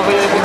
я, я его